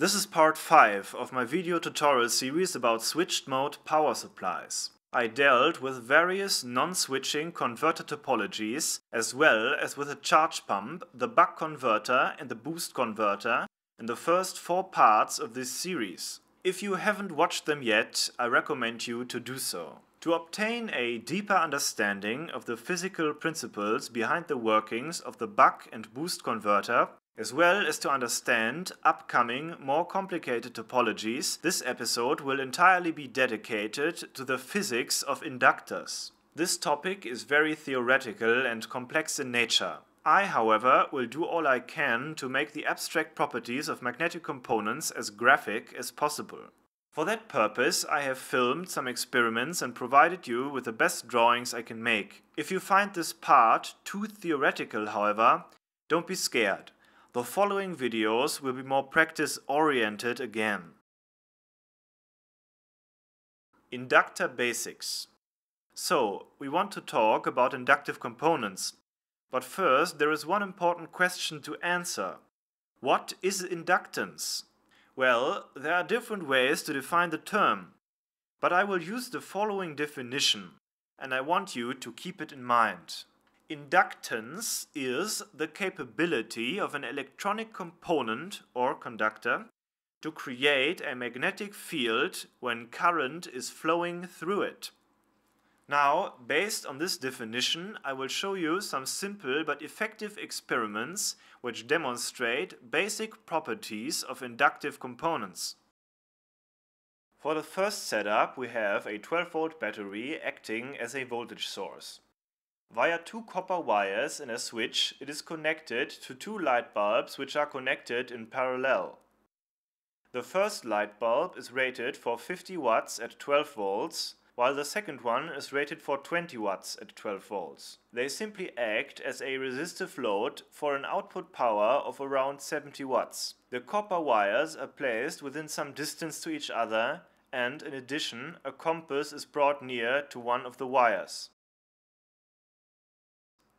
This is part 5 of my video tutorial series about switched mode power supplies. I dealt with various non-switching converter topologies as well as with a charge pump, the buck converter and the boost converter in the first four parts of this series. If you haven't watched them yet, I recommend you to do so. To obtain a deeper understanding of the physical principles behind the workings of the buck and boost converter, as well as to understand upcoming, more complicated topologies, this episode will entirely be dedicated to the physics of inductors. This topic is very theoretical and complex in nature. I, however, will do all I can to make the abstract properties of magnetic components as graphic as possible. For that purpose, I have filmed some experiments and provided you with the best drawings I can make. If you find this part too theoretical, however, don't be scared. The following videos will be more practice-oriented again. Inductor Basics So, we want to talk about inductive components, but first, there is one important question to answer. What is inductance? Well, there are different ways to define the term, but I will use the following definition, and I want you to keep it in mind. Inductance is the capability of an electronic component or conductor to create a magnetic field when current is flowing through it. Now, based on this definition, I will show you some simple but effective experiments which demonstrate basic properties of inductive components. For the first setup, we have a 12 volt battery acting as a voltage source. Via two copper wires in a switch, it is connected to two light bulbs which are connected in parallel. The first light bulb is rated for 50 watts at 12 volts while the second one is rated for 20 watts at 12 volts. They simply act as a resistive load for an output power of around 70 watts. The copper wires are placed within some distance to each other and in addition a compass is brought near to one of the wires.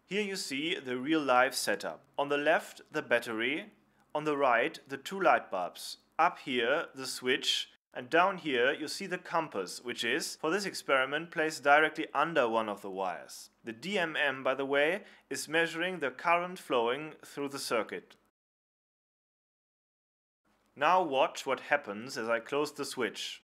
Here you see the real life setup. On the left the battery, on the right the two light bulbs. Up here the switch and down here you see the compass, which is, for this experiment, placed directly under one of the wires. The DMM, by the way, is measuring the current flowing through the circuit. Now watch what happens as I close the switch.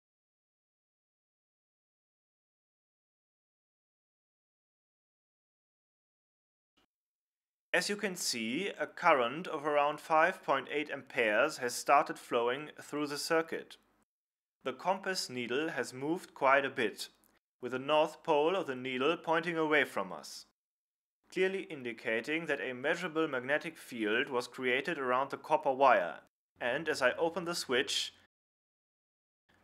As you can see, a current of around 5.8 amperes has started flowing through the circuit. The compass needle has moved quite a bit, with the north pole of the needle pointing away from us, clearly indicating that a measurable magnetic field was created around the copper wire, and as I open the switch,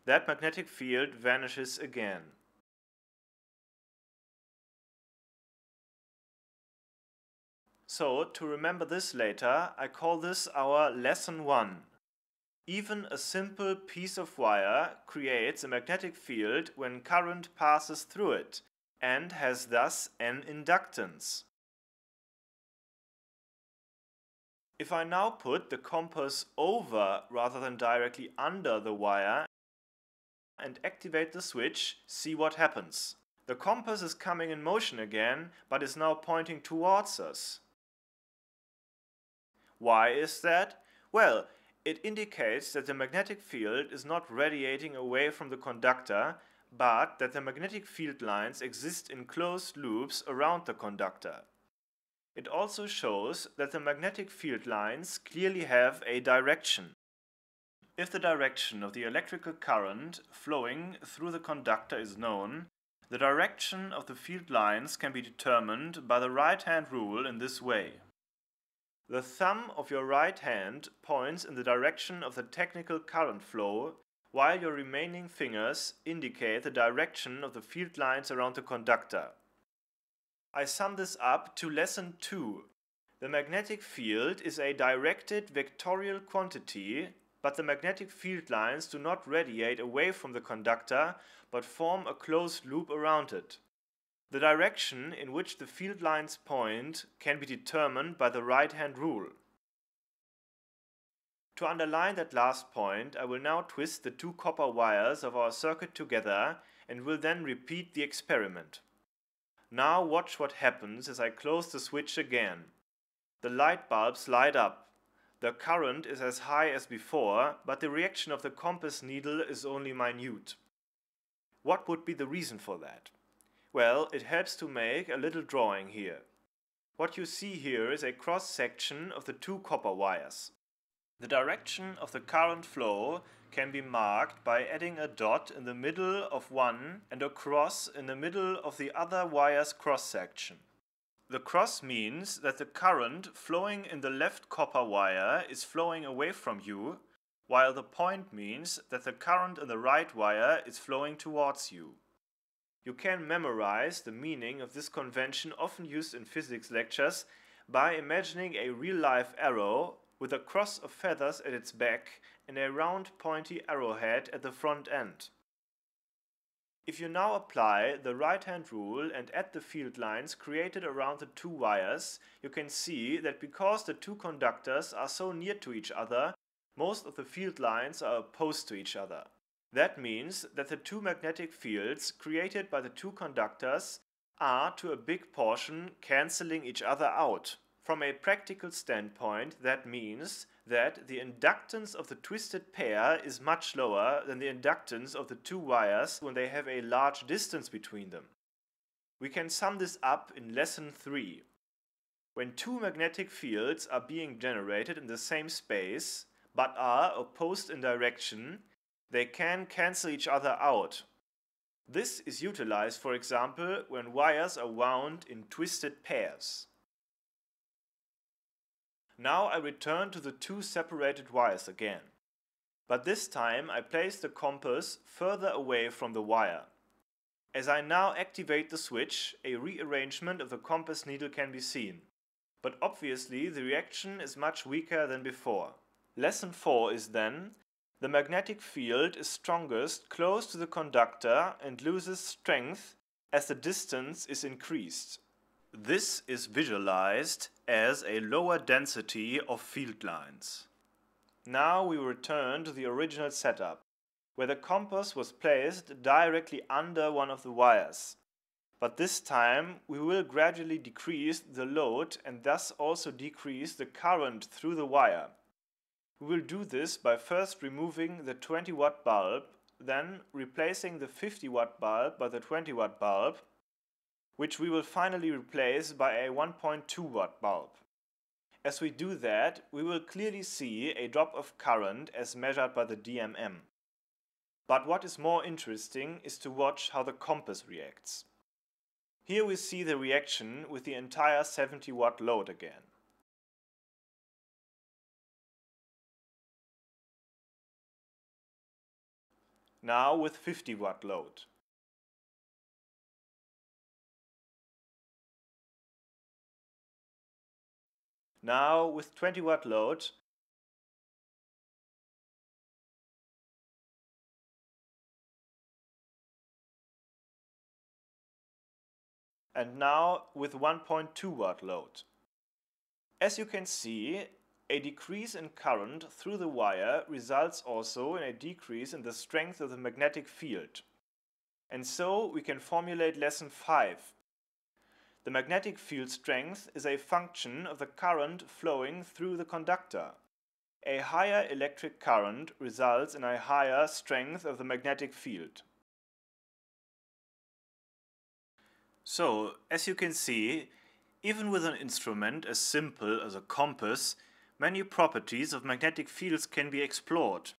that magnetic field vanishes again. So, to remember this later, I call this our lesson 1. Even a simple piece of wire creates a magnetic field when current passes through it and has thus an inductance. If I now put the compass over rather than directly under the wire and activate the switch, see what happens. The compass is coming in motion again, but is now pointing towards us. Why is that? Well, it indicates that the magnetic field is not radiating away from the conductor, but that the magnetic field lines exist in closed loops around the conductor. It also shows that the magnetic field lines clearly have a direction. If the direction of the electrical current flowing through the conductor is known, the direction of the field lines can be determined by the right-hand rule in this way. The thumb of your right hand points in the direction of the technical current flow, while your remaining fingers indicate the direction of the field lines around the conductor. I sum this up to lesson 2. The magnetic field is a directed vectorial quantity, but the magnetic field lines do not radiate away from the conductor, but form a closed loop around it. The direction in which the field lines point can be determined by the right-hand rule. To underline that last point, I will now twist the two copper wires of our circuit together and will then repeat the experiment. Now watch what happens as I close the switch again. The light bulbs light up. The current is as high as before, but the reaction of the compass needle is only minute. What would be the reason for that? Well, it helps to make a little drawing here. What you see here is a cross section of the two copper wires. The direction of the current flow can be marked by adding a dot in the middle of one and a cross in the middle of the other wire's cross section. The cross means that the current flowing in the left copper wire is flowing away from you, while the point means that the current in the right wire is flowing towards you. You can memorize the meaning of this convention often used in physics lectures by imagining a real-life arrow with a cross of feathers at its back and a round pointy arrowhead at the front end. If you now apply the right-hand rule and add the field lines created around the two wires, you can see that because the two conductors are so near to each other, most of the field lines are opposed to each other. That means that the two magnetic fields created by the two conductors are to a big portion cancelling each other out. From a practical standpoint, that means that the inductance of the twisted pair is much lower than the inductance of the two wires when they have a large distance between them. We can sum this up in lesson 3. When two magnetic fields are being generated in the same space, but are opposed in direction, they can cancel each other out. This is utilized, for example, when wires are wound in twisted pairs. Now I return to the two separated wires again. But this time I place the compass further away from the wire. As I now activate the switch, a rearrangement of the compass needle can be seen. But obviously the reaction is much weaker than before. Lesson 4 is then, the magnetic field is strongest close to the conductor and loses strength as the distance is increased. This is visualized as a lower density of field lines. Now we return to the original setup, where the compass was placed directly under one of the wires. But this time we will gradually decrease the load and thus also decrease the current through the wire. We will do this by first removing the 20 watt bulb, then replacing the 50 watt bulb by the 20 watt bulb, which we will finally replace by a 1.2 watt bulb. As we do that, we will clearly see a drop of current as measured by the DMM. But what is more interesting is to watch how the compass reacts. Here we see the reaction with the entire 70 watt load again. Now with 50 watt load. Now with 20 watt load, and now with 1.2 watt load. As you can see, a decrease in current through the wire results also in a decrease in the strength of the magnetic field. And so we can formulate lesson 5 the magnetic field strength is a function of the current flowing through the conductor. A higher electric current results in a higher strength of the magnetic field. So, as you can see, even with an instrument as simple as a compass, many properties of magnetic fields can be explored.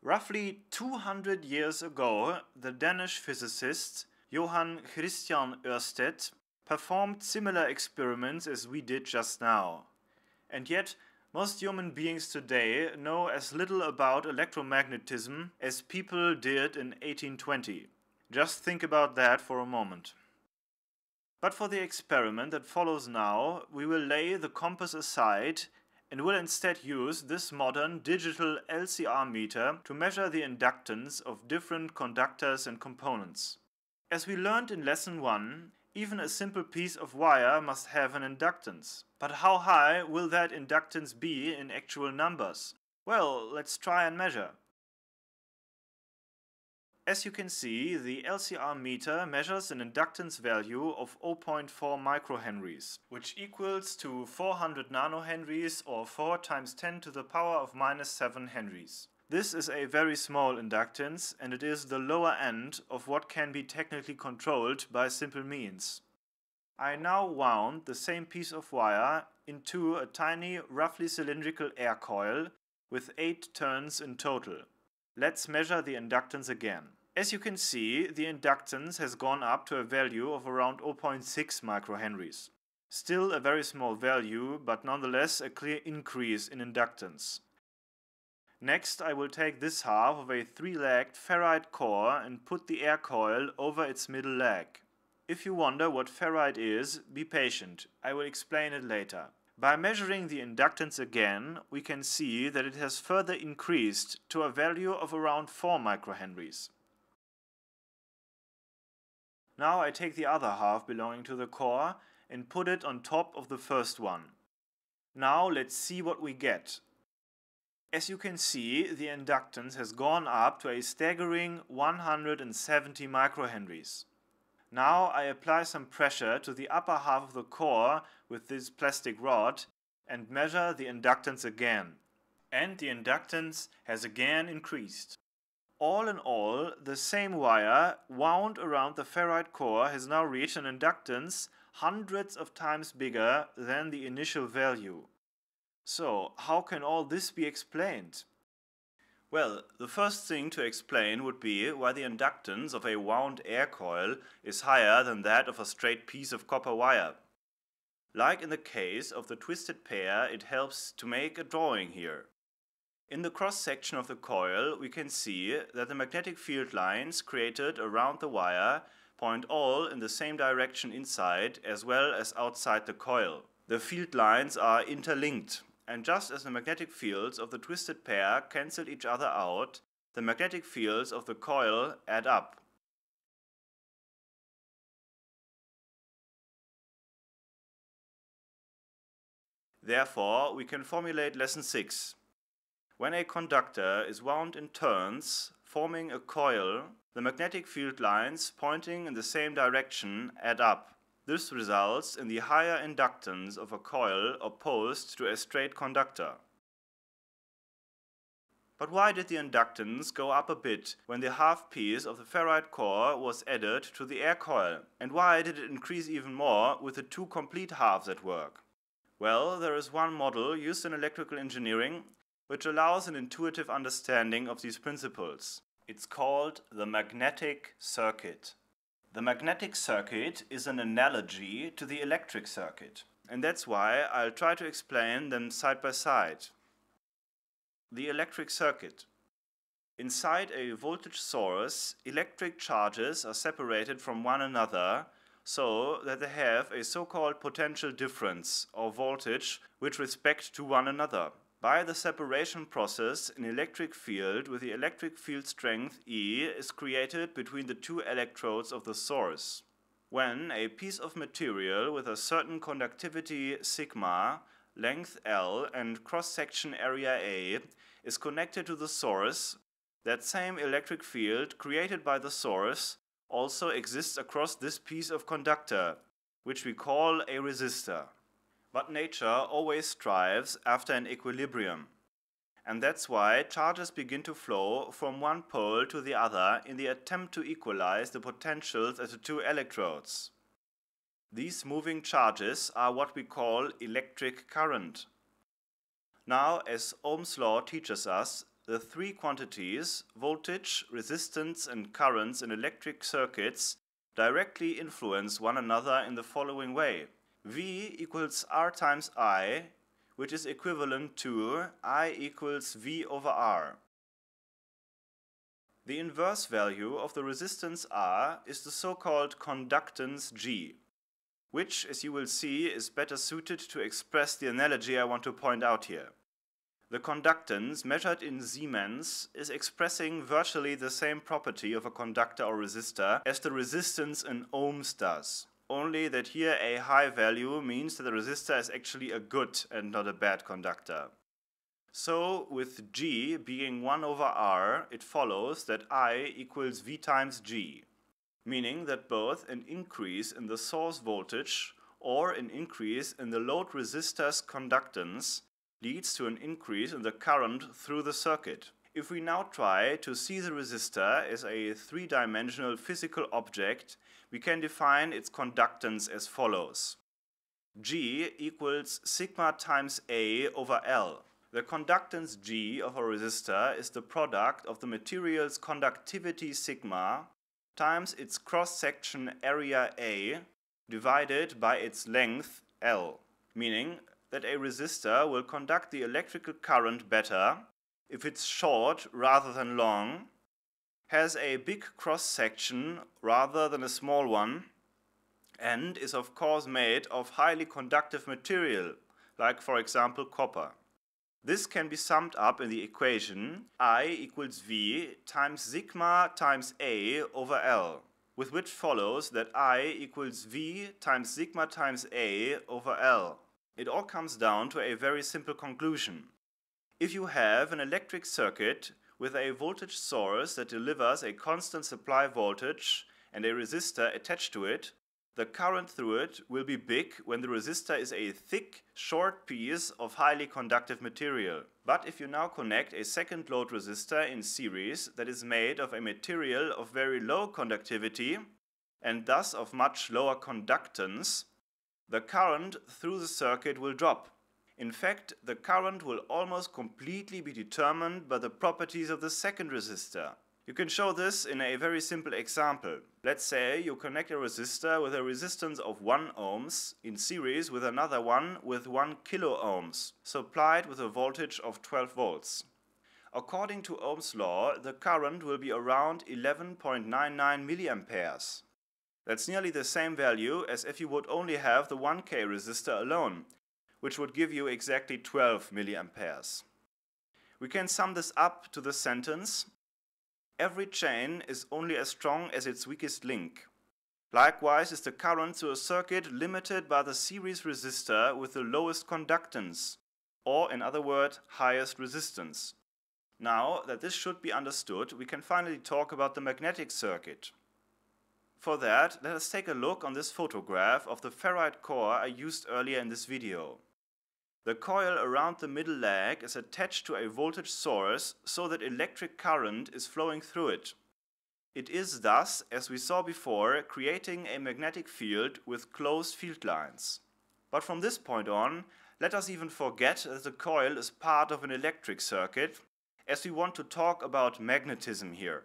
Roughly 200 years ago, the Danish physicist Johann Christian Ørsted performed similar experiments as we did just now. And yet, most human beings today know as little about electromagnetism as people did in 1820. Just think about that for a moment. But for the experiment that follows now, we will lay the compass aside and will instead use this modern digital LCR meter to measure the inductance of different conductors and components. As we learned in lesson 1, even a simple piece of wire must have an inductance. But how high will that inductance be in actual numbers? Well, let's try and measure. As you can see, the LCR meter measures an inductance value of 0.4 microhenries, which equals to 400 nanohenries or 4 times 10 to the power of minus 7 henries. This is a very small inductance and it is the lower end of what can be technically controlled by simple means. I now wound the same piece of wire into a tiny, roughly cylindrical air coil with 8 turns in total. Let's measure the inductance again. As you can see, the inductance has gone up to a value of around 0.6 microhenries. Still a very small value, but nonetheless a clear increase in inductance. Next I will take this half of a three-legged ferrite core and put the air coil over its middle leg. If you wonder what ferrite is, be patient, I will explain it later. By measuring the inductance again, we can see that it has further increased to a value of around 4 microhenries. Now I take the other half belonging to the core and put it on top of the first one. Now let's see what we get. As you can see, the inductance has gone up to a staggering 170 microhenries. Now I apply some pressure to the upper half of the core with this plastic rod and measure the inductance again. And the inductance has again increased. All in all, the same wire wound around the ferrite core has now reached an inductance hundreds of times bigger than the initial value. So, how can all this be explained? Well, the first thing to explain would be why the inductance of a wound air coil is higher than that of a straight piece of copper wire. Like in the case of the twisted pair, it helps to make a drawing here. In the cross-section of the coil we can see that the magnetic field lines created around the wire point all in the same direction inside as well as outside the coil. The field lines are interlinked and just as the magnetic fields of the twisted pair cancel each other out, the magnetic fields of the coil add up. Therefore, we can formulate lesson 6. When a conductor is wound in turns, forming a coil, the magnetic field lines pointing in the same direction add up. This results in the higher inductance of a coil opposed to a straight conductor. But why did the inductance go up a bit when the half piece of the ferrite core was added to the air coil? And why did it increase even more with the two complete halves at work? Well, there is one model used in electrical engineering which allows an intuitive understanding of these principles. It's called the magnetic circuit. The magnetic circuit is an analogy to the electric circuit, and that's why I'll try to explain them side by side. The electric circuit. Inside a voltage source, electric charges are separated from one another so that they have a so-called potential difference or voltage with respect to one another. By the separation process, an electric field with the electric field strength E is created between the two electrodes of the source. When a piece of material with a certain conductivity sigma, length L and cross-section area A is connected to the source, that same electric field created by the source also exists across this piece of conductor, which we call a resistor. But nature always strives after an equilibrium. And that's why charges begin to flow from one pole to the other in the attempt to equalize the potentials at the two electrodes. These moving charges are what we call electric current. Now, as Ohm's law teaches us, the three quantities, voltage, resistance and currents in electric circuits, directly influence one another in the following way. V equals R times I, which is equivalent to I equals V over R. The inverse value of the resistance R is the so-called conductance G, which, as you will see, is better suited to express the analogy I want to point out here. The conductance, measured in Siemens, is expressing virtually the same property of a conductor or resistor as the resistance in ohms does only that here a high value means that the resistor is actually a good and not a bad conductor. So with G being 1 over R, it follows that I equals V times G, meaning that both an increase in the source voltage or an increase in the load resistor's conductance leads to an increase in the current through the circuit. If we now try to see the resistor as a three-dimensional physical object, we can define its conductance as follows. G equals sigma times A over L. The conductance G of a resistor is the product of the material's conductivity sigma times its cross-section area A divided by its length L, meaning that a resistor will conduct the electrical current better if it's short rather than long, has a big cross section rather than a small one, and is of course made of highly conductive material, like for example copper. This can be summed up in the equation I equals V times sigma times A over L, with which follows that I equals V times sigma times A over L. It all comes down to a very simple conclusion. If you have an electric circuit with a voltage source that delivers a constant supply voltage and a resistor attached to it, the current through it will be big when the resistor is a thick, short piece of highly conductive material. But if you now connect a second load resistor in series that is made of a material of very low conductivity and thus of much lower conductance, the current through the circuit will drop in fact, the current will almost completely be determined by the properties of the second resistor. You can show this in a very simple example. Let's say you connect a resistor with a resistance of 1 ohms in series with another one with 1 kilo ohms, supplied with a voltage of 12 volts. According to Ohm's law, the current will be around 11.99 milliamperes. That's nearly the same value as if you would only have the 1K resistor alone, which would give you exactly 12 milliamperes. We can sum this up to the sentence, every chain is only as strong as its weakest link. Likewise is the current through a circuit limited by the series resistor with the lowest conductance, or in other words, highest resistance. Now that this should be understood, we can finally talk about the magnetic circuit. For that, let us take a look on this photograph of the ferrite core I used earlier in this video. The coil around the middle leg is attached to a voltage source so that electric current is flowing through it. It is thus, as we saw before, creating a magnetic field with closed field lines. But from this point on, let us even forget that the coil is part of an electric circuit, as we want to talk about magnetism here.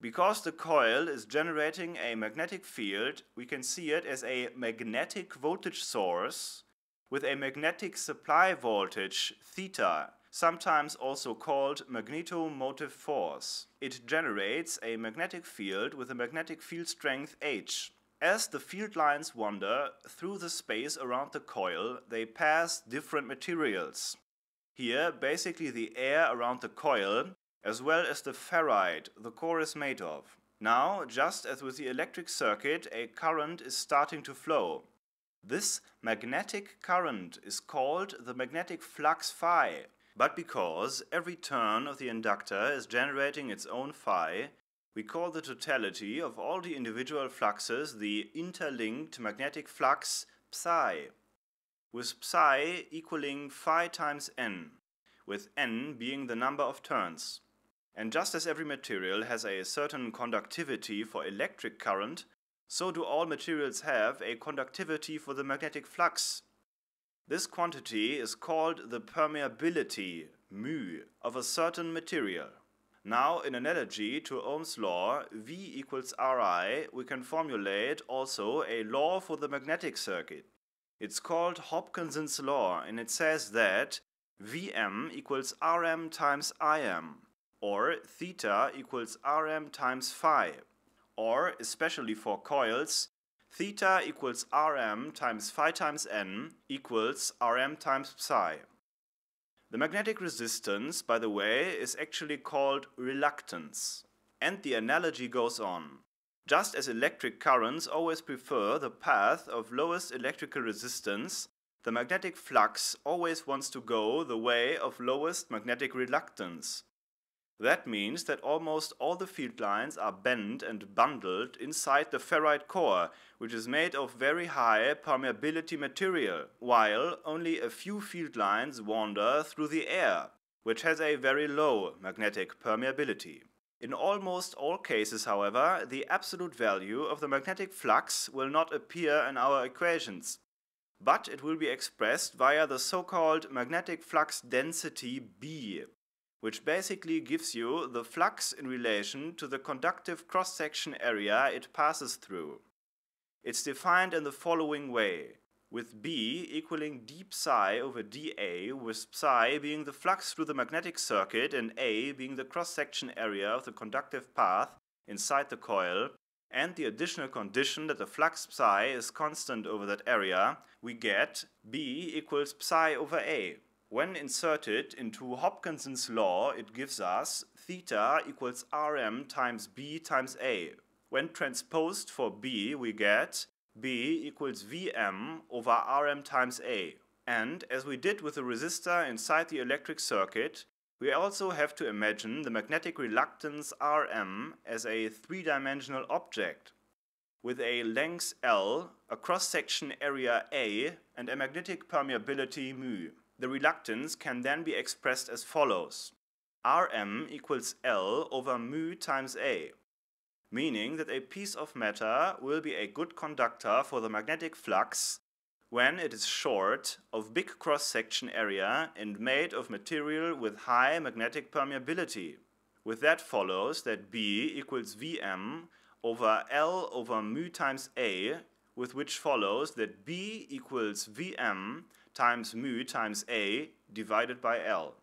Because the coil is generating a magnetic field, we can see it as a magnetic voltage source with a magnetic supply voltage theta, sometimes also called magnetomotive force. It generates a magnetic field with a magnetic field strength H. As the field lines wander through the space around the coil, they pass different materials. Here, basically the air around the coil, as well as the ferrite the core is made of. Now, just as with the electric circuit, a current is starting to flow. This magnetic current is called the magnetic flux phi, but because every turn of the inductor is generating its own phi, we call the totality of all the individual fluxes the interlinked magnetic flux psi, with psi equaling phi times n, with n being the number of turns. And just as every material has a certain conductivity for electric current, so do all materials have a conductivity for the magnetic flux. This quantity is called the permeability, mu, of a certain material. Now, in analogy to Ohm's law, V equals Ri, we can formulate also a law for the magnetic circuit. It's called Hopkinson's law, and it says that Vm equals Rm times Im, or theta equals Rm times phi or especially for coils, theta equals Rm times phi times n equals Rm times psi. The magnetic resistance, by the way, is actually called reluctance. And the analogy goes on. Just as electric currents always prefer the path of lowest electrical resistance, the magnetic flux always wants to go the way of lowest magnetic reluctance. That means that almost all the field lines are bent and bundled inside the ferrite core, which is made of very high permeability material, while only a few field lines wander through the air, which has a very low magnetic permeability. In almost all cases, however, the absolute value of the magnetic flux will not appear in our equations, but it will be expressed via the so-called magnetic flux density B, which basically gives you the flux in relation to the conductive cross-section area it passes through. It's defined in the following way, with B equaling d psi over dA, with psi being the flux through the magnetic circuit and A being the cross-section area of the conductive path inside the coil, and the additional condition that the flux psi is constant over that area, we get B equals psi over A. When inserted into Hopkinson's law, it gives us theta equals Rm times B times A. When transposed for B, we get B equals Vm over Rm times A. And as we did with the resistor inside the electric circuit, we also have to imagine the magnetic reluctance Rm as a three-dimensional object with a length L, a cross-section area A, and a magnetic permeability μ. The reluctance can then be expressed as follows. Rm equals L over mu times A, meaning that a piece of matter will be a good conductor for the magnetic flux when it is short of big cross-section area and made of material with high magnetic permeability. With that follows that B equals Vm over L over mu times A, with which follows that B equals Vm times mu times A divided by L.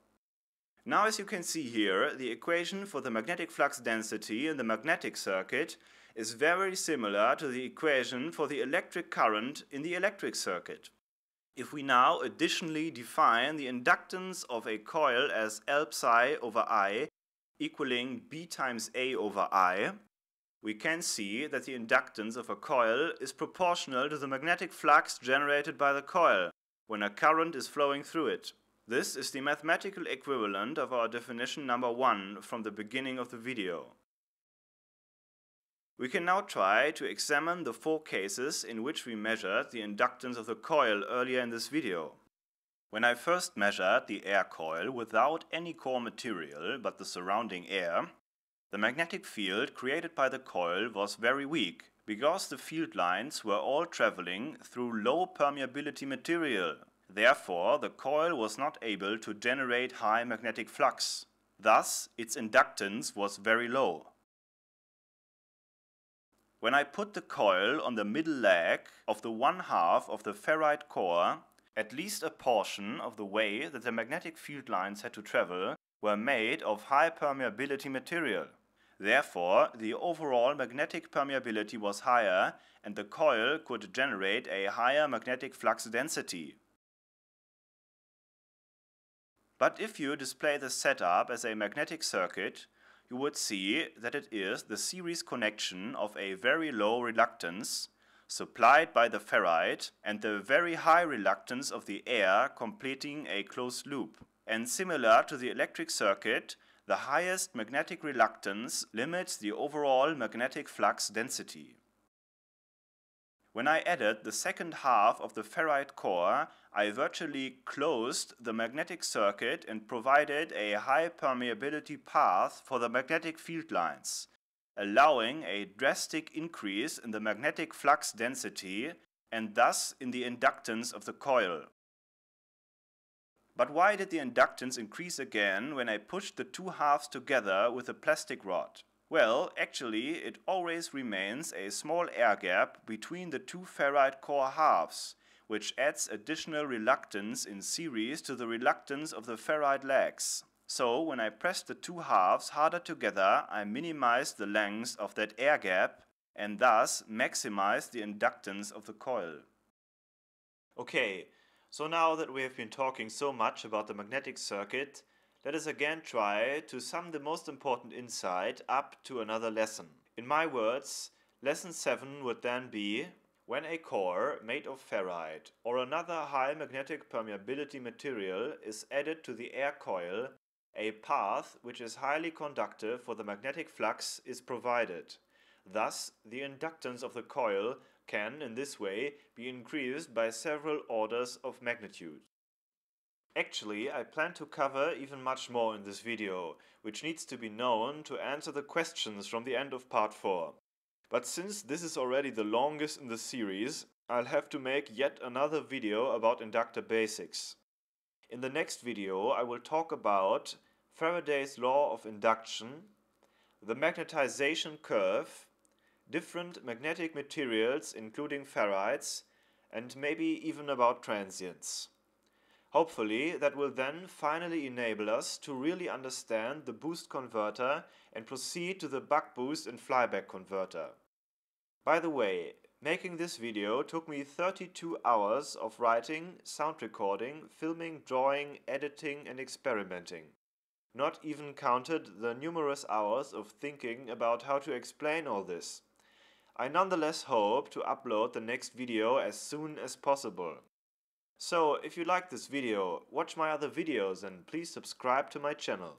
Now as you can see here, the equation for the magnetic flux density in the magnetic circuit is very similar to the equation for the electric current in the electric circuit. If we now additionally define the inductance of a coil as L psi over I equaling B times A over I, we can see that the inductance of a coil is proportional to the magnetic flux generated by the coil, when a current is flowing through it. This is the mathematical equivalent of our definition number 1 from the beginning of the video. We can now try to examine the four cases in which we measured the inductance of the coil earlier in this video. When I first measured the air coil without any core material but the surrounding air, the magnetic field created by the coil was very weak because the field lines were all traveling through low permeability material. Therefore, the coil was not able to generate high magnetic flux. Thus, its inductance was very low. When I put the coil on the middle leg of the one half of the ferrite core, at least a portion of the way that the magnetic field lines had to travel were made of high permeability material. Therefore, the overall magnetic permeability was higher and the coil could generate a higher magnetic flux density. But if you display the setup as a magnetic circuit, you would see that it is the series connection of a very low reluctance supplied by the ferrite and the very high reluctance of the air completing a closed loop. And similar to the electric circuit, the highest magnetic reluctance limits the overall magnetic flux density. When I added the second half of the ferrite core, I virtually closed the magnetic circuit and provided a high permeability path for the magnetic field lines, allowing a drastic increase in the magnetic flux density and thus in the inductance of the coil. But why did the inductance increase again when I pushed the two halves together with a plastic rod? Well, actually, it always remains a small air gap between the two ferrite core halves, which adds additional reluctance in series to the reluctance of the ferrite legs. So, when I press the two halves harder together, I minimize the length of that air gap and thus maximize the inductance of the coil. Okay, so now that we have been talking so much about the magnetic circuit, let us again try to sum the most important insight up to another lesson. In my words, lesson 7 would then be When a core made of ferrite or another high magnetic permeability material is added to the air coil, a path which is highly conductive for the magnetic flux is provided. Thus, the inductance of the coil can, in this way, be increased by several orders of magnitude. Actually, I plan to cover even much more in this video, which needs to be known to answer the questions from the end of part 4. But since this is already the longest in the series, I'll have to make yet another video about inductor basics. In the next video I will talk about Faraday's law of induction, the magnetization curve, different magnetic materials including ferrites, and maybe even about transients. Hopefully that will then finally enable us to really understand the boost converter and proceed to the buck boost and flyback converter. By the way, making this video took me 32 hours of writing, sound recording, filming, drawing, editing and experimenting. Not even counted the numerous hours of thinking about how to explain all this. I nonetheless hope to upload the next video as soon as possible. So, if you like this video, watch my other videos and please subscribe to my channel.